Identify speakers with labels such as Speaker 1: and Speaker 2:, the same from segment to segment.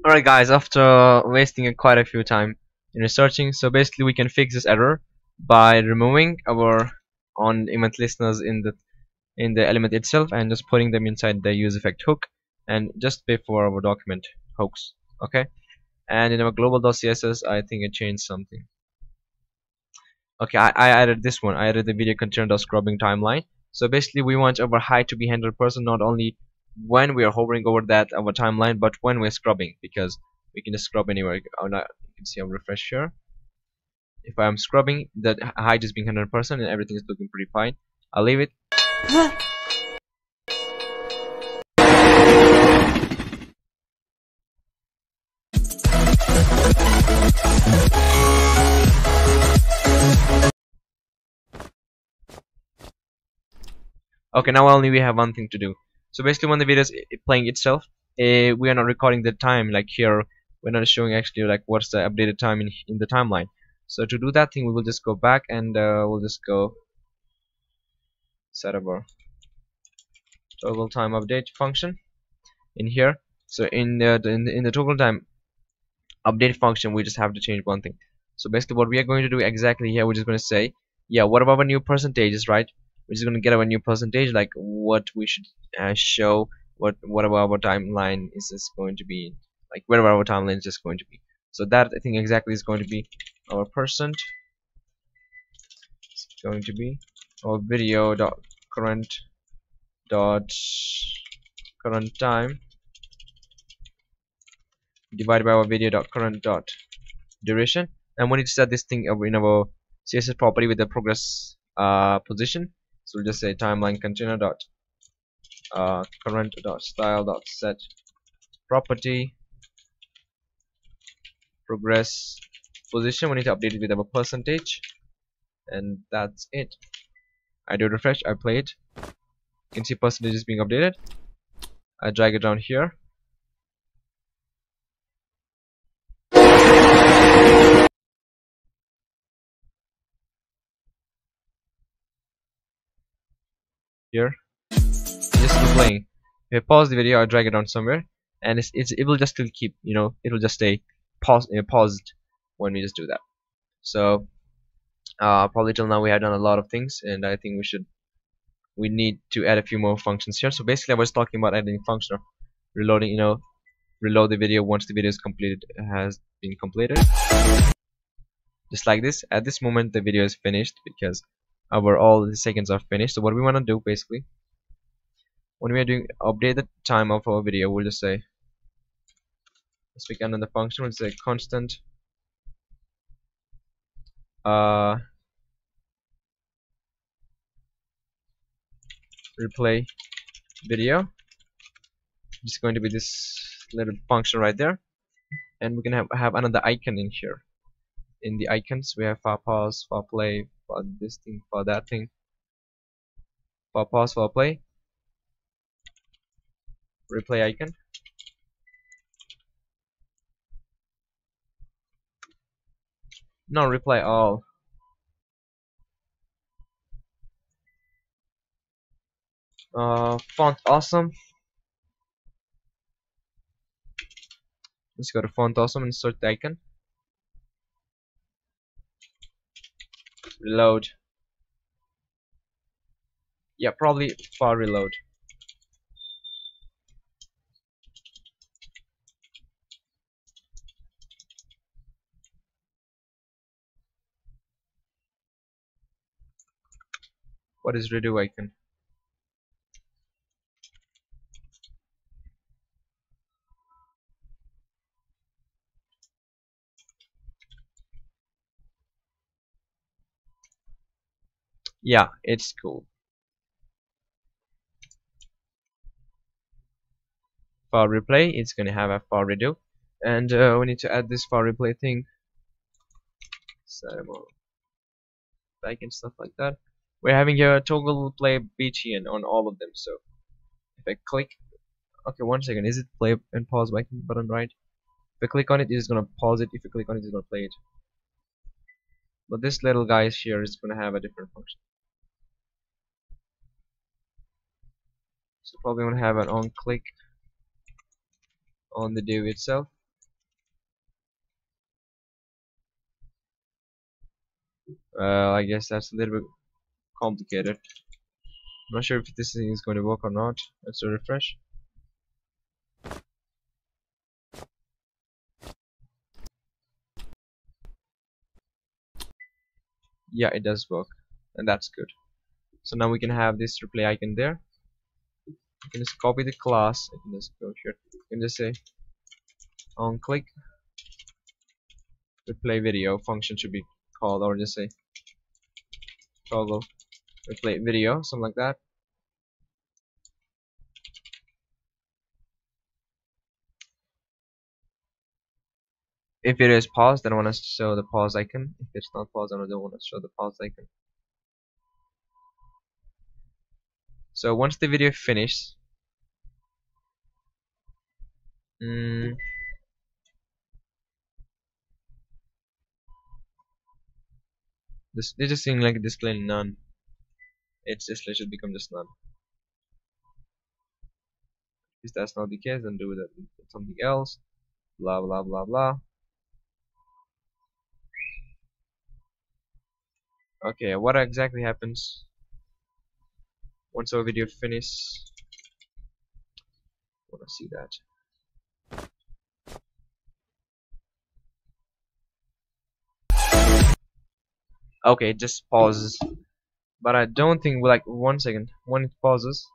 Speaker 1: Alright guys, after wasting quite a few time in researching, so basically we can fix this error by removing our on event listeners in the in the element itself and just putting them inside the use effect hook and just before our document hooks. Okay, and in our global.css, I think it changed something. Okay, I, I added this one. I added the video container scrubbing timeline. So basically, we want our height to be 100% not only when we are hovering over that our timeline but when we're scrubbing because we can just scrub anywhere. Oh, not, you can see I'll refresh here if I'm scrubbing the height is being 100% and everything is looking pretty fine. I'll leave it. Okay now only we have one thing to do so basically when the video is playing itself uh, we are not recording the time like here. We're not showing actually like what's the updated time in, in the timeline. So to do that thing we will just go back and uh, we'll just go set up our toggle time update function in here. So in the, in the in the toggle time update function we just have to change one thing. So basically what we are going to do exactly here we're just going to say yeah what about our new percentages right we're just going to get our new percentage like what we should uh, show what whatever our timeline is this going to be like whatever our timeline is just going to be? So that I think exactly is going to be our percent. It's going to be our video dot current dot current time divided by our video dot current dot duration. And we need to set this thing in our CSS property with the progress uh, position so we'll just say timeline container dot uh, current dot style dot set property progress position. We need to update it with our percentage. And that's it. I do refresh I play it. You can see percentage is being updated. I drag it down here here. Just playing. If I pause the video I drag it down somewhere and it's, it's it will just still keep you know it will just stay pause, uh, paused when we just do that. So uh, probably till now we have done a lot of things and I think we should we need to add a few more functions here. So basically I was talking about adding function of reloading you know reload the video once the video is completed has been completed. Just like this. At this moment the video is finished because our all the seconds are finished. So what we want to do basically? When we are doing update the time of our video we'll just say let's pick another function we'll say constant uh replay video. It's going to be this little function right there. And we can have, have another icon in here. In the icons we have for pause for play for this thing for that thing. For pause for play. Replay icon. No replay all. Uh, font awesome. Let's go to font awesome and search the icon reload. Yeah probably far reload. What is redo icon yeah it's cool. For replay it's gonna have a for redo. And uh, we need to add this for replay thing. So back and stuff like that. We're having a toggle play btn on all of them so if I click okay one second is it play and pause button right? If I click on it it is gonna pause it. If I click on it it's gonna play it. But this little guy here is gonna have a different function So probably want to have an on click on the div itself. I guess that's a little bit complicated. I'm not sure if this thing is going to work or not. Let's refresh. Yeah, it does work, and that's good. So now we can have this replay icon there. You can just copy the class. I can just go here. You can just say on click replay video function should be called, or just say toggle replay video, something like that. If it is paused, then I want to show the pause icon. If it's not paused, then I don't want to show the pause icon. So once the video finishes, mm, this they're just like display none. Its display should become just none. If that's not the case, then do that something else. Blah blah blah blah. Okay, what exactly happens once our video finishes? Wanna see that? Okay, it just pauses, but I don't think like one second when it pauses.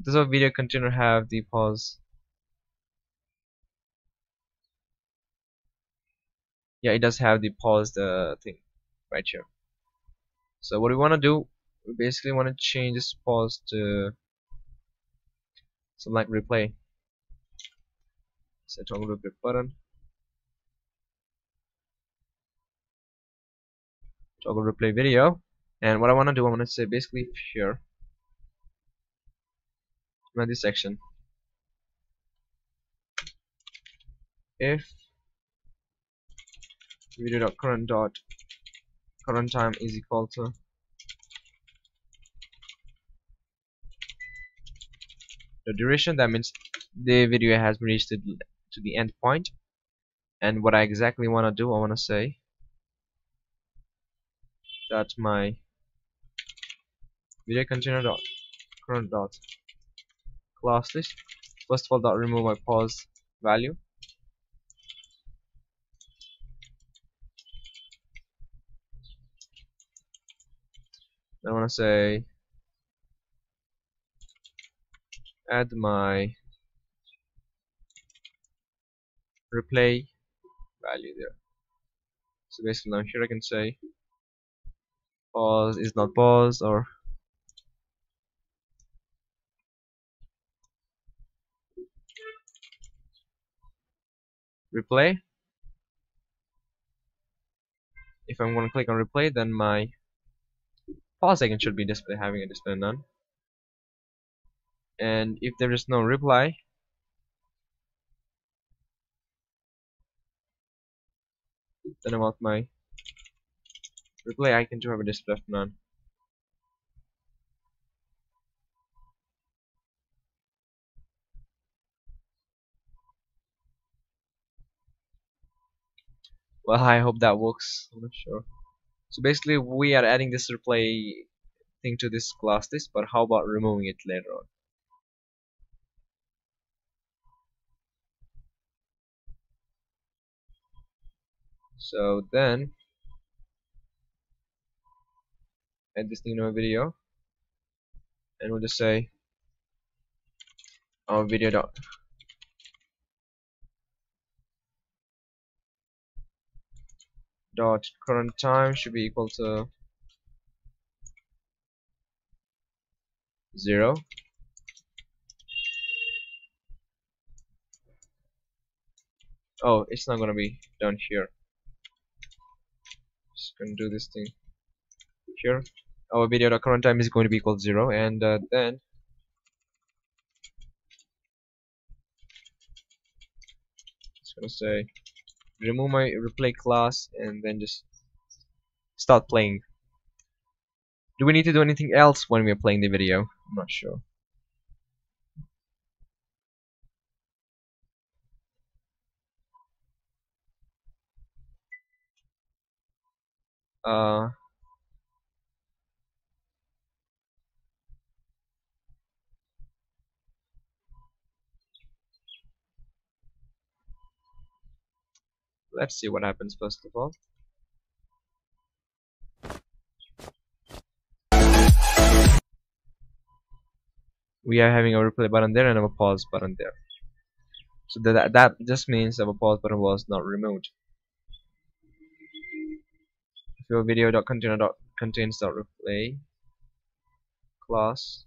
Speaker 1: Does our video container have the pause? Yeah, it does have the pause the thing right here so what we want to do we basically want to change this pause to something like replay. Set toggle replay button. Toggle replay video. And what I want to do I want to say basically here. In this section. If video dot current dot current time is equal to the duration that means the video has reached to, the end point. And what I exactly want to do I want to say that my video container dot current dot class list first of all dot remove my pause value. I want to say add my replay value there. So basically now here I can say pause is not pause or replay. If I'm going to click on replay then my pause icon should be display having a display none and if there is no reply then I want my replay icon to have a display of none well I hope that works. I'm not sure. So basically we are adding this replay thing to this class list but how about removing it later on so then add this thing to a video. And we'll just say our video dot dot current time should be equal to zero. Oh it's not gonna be done here just gonna do this thing here. Our video dot current time is going to be equal to zero and uh, then it's gonna say remove my replay class and then just start playing. Do we need to do anything else when we're playing the video? I'm not sure uh let's see what happens first of all. We are having a replay button there and a pause button there. So that that just means our pause button was not removed if your video dot container dot contains dot replay class.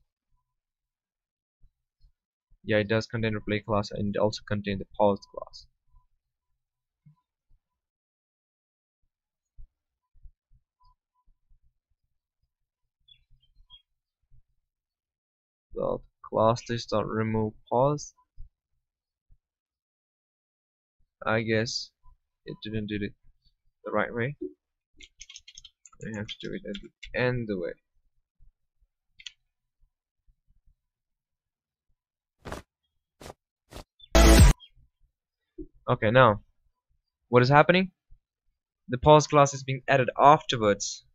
Speaker 1: Yeah it does contain replay class and it also contain the pause class. Dot class this dot remove pause. I guess it didn't do it the right way I have to do it at the end the way okay now what is happening the pause class is being added afterwards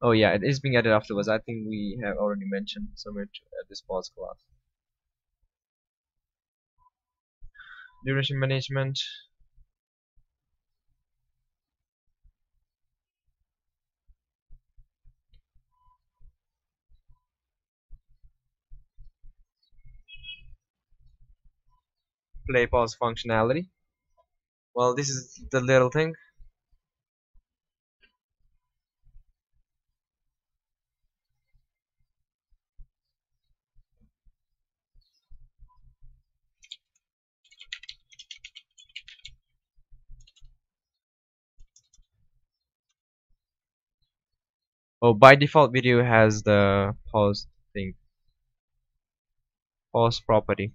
Speaker 1: Oh yeah, it is being added afterwards. I think we have already mentioned somewhere to add this pause class. Duration management. Play pause functionality. Well, this is the little thing Oh, by default video has the pause thing. Pause property.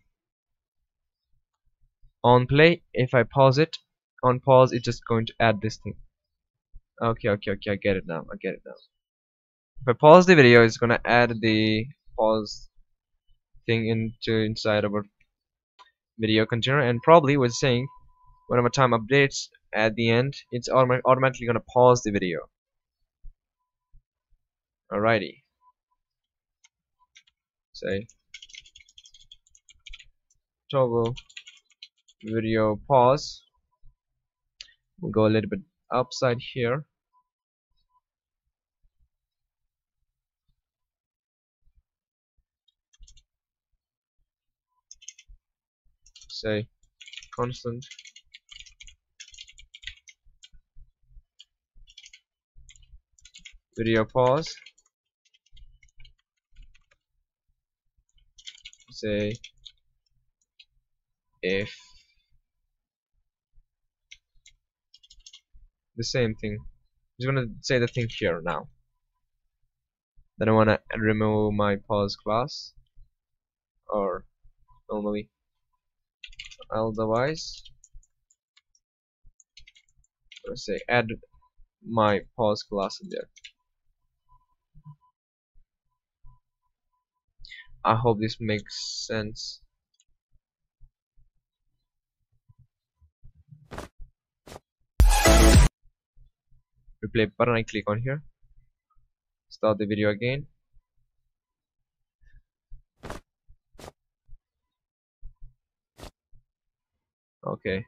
Speaker 1: On play, if I pause it, on pause it's just going to add this thing. Okay, okay, okay, I get it now, I get it now. If I pause the video, it's gonna add the pause thing into inside of our video container and probably was saying whenever time updates at the end, it's autom automatically gonna pause the video. Alrighty. Say toggle video pause. We'll go a little bit upside here. Say constant video pause say if the same thing. I'm just gonna say the thing here now. Then I wanna remove my pause class. Or normally otherwise. Let's say add my pause class in there. I hope this makes sense. Replay button, I click on here. Start the video again. Okay.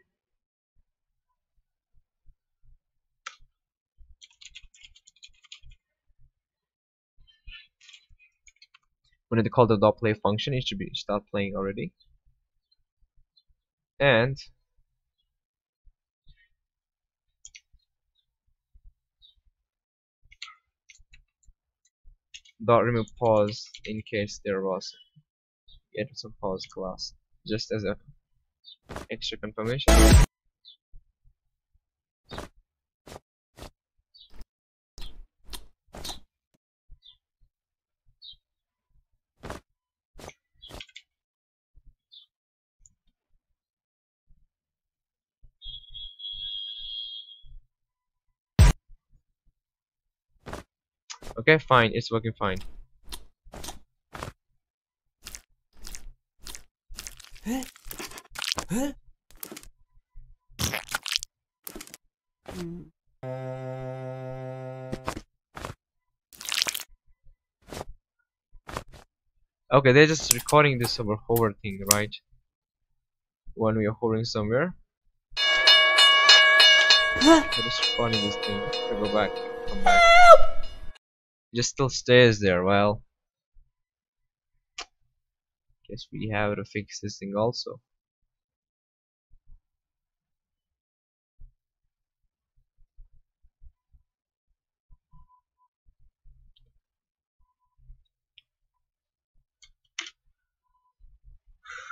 Speaker 1: when they call the dot play function it should be start playing already and dot remove pause in case there was yet some pause class just as a extra confirmation Okay, fine, it's working fine. Huh? Huh? Okay, they're just recording this over hover thing, right? When we are hovering somewhere. They're just recording this thing. I go back. Come back. Just still stays there. Well, guess we have to fix this thing also.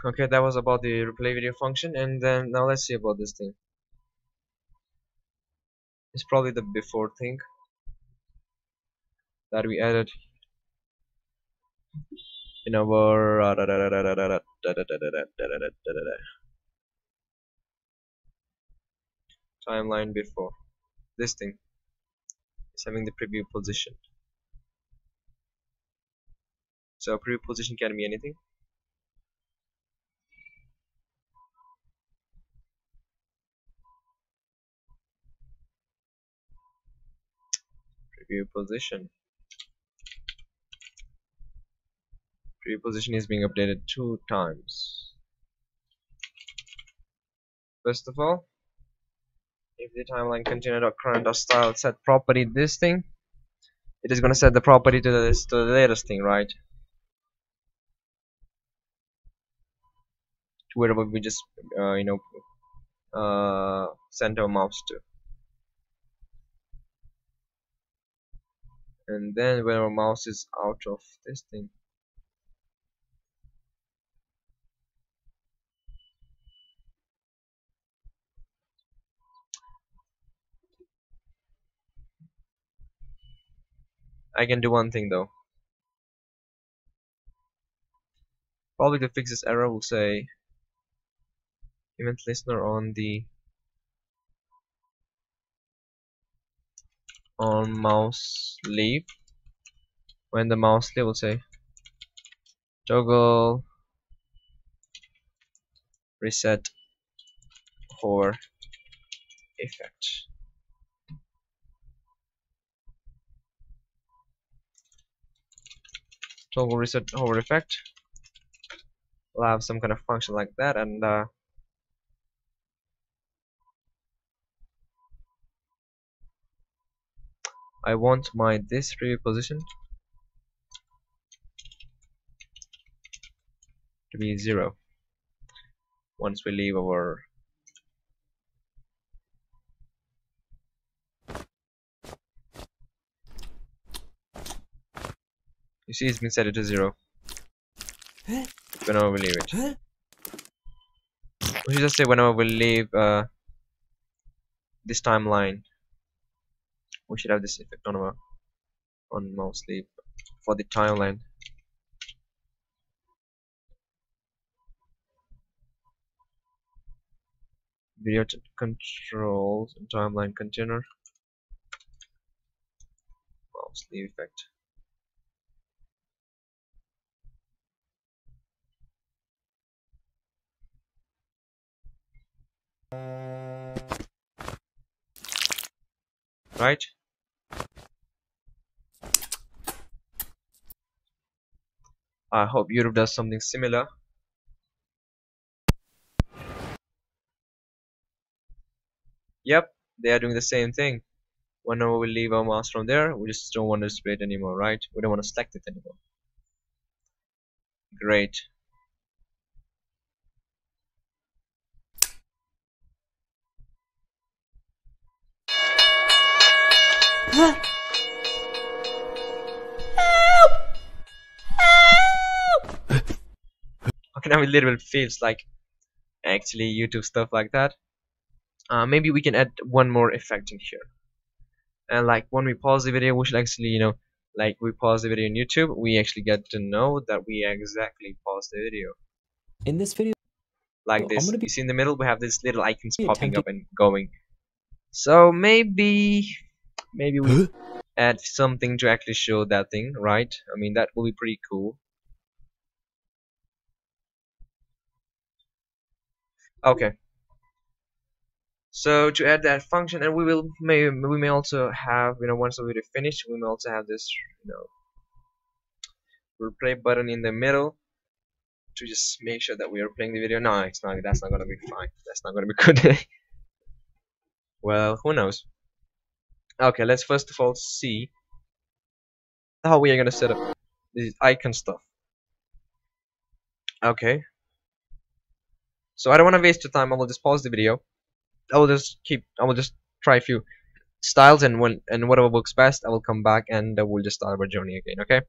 Speaker 1: okay that was about the replay video function and then now let's see about this thing it's probably the before thing that we added in our timeline before this thing is having the preview position so preview position can be anything preview position position is being updated two times. First of all if the timeline container current or style set property this thing it is going to set the property to this to the latest thing right? To wherever we just uh, you know uh, send our mouse to. And then when our mouse is out of this thing I can do one thing though. Probably to fix this error we'll say event listener on the on mouse leave. When the mouse leave will say toggle reset hover effect toggle reset hover effect. We'll have some kind of function like that and uh, I want my this preview position to be zero. Once we leave our you see it's been set to zero. Whenever we leave it. We should just say? Whenever we leave uh, this timeline. We should have this effect on our on mouse leave. For the timeline. Video controls and timeline container. Mouse leave effect right I hope YouTube does something similar. Yep, they are doing the same thing. Whenever we leave our mouse from there, we just don't want to display it anymore, right? We don't want to select it anymore. Great. Okay now it little bit feels like actually YouTube stuff like that. Uh, maybe we can add one more effect in here. And like when we pause the video we should actually you know like we pause the video on YouTube we actually get to know that we exactly paused the video.
Speaker 2: In this video
Speaker 1: like this. you see in the middle we have these little icons popping up and going. So maybe maybe we add something to actually show that thing right I mean that will be pretty cool okay so to add that function and we will may we may also have you know once the video finished we may also have this you know we'll button in the middle to just make sure that we are playing the video. No, it's not. That's not gonna be fine. That's not gonna be good. well, who knows? Okay, let's first of all see how we are gonna set up this icon stuff. Okay. So I don't want to waste your time. I will just pause the video. I will just keep. I will just try a few styles, and when and whatever works best, I will come back and uh, we'll just start our journey again. Okay.